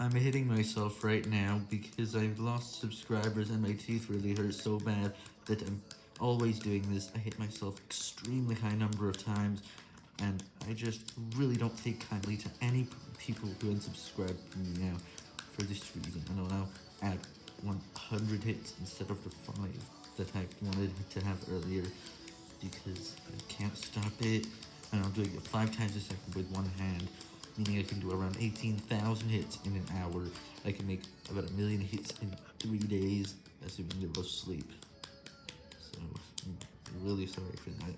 I'm hitting myself right now because I've lost subscribers and my teeth really hurt so bad that I'm always doing this. I hit myself extremely high number of times and I just really don't take kindly to any people who unsubscribe from me now for this reason. And I'll now add 100 hits instead of the 5 that I wanted to have earlier because I can't stop it and I'm doing it 5 times a second with one hand meaning I can do around 18,000 hits in an hour. I can make about a million hits in three days, assuming there was sleep. So, I'm really sorry for that.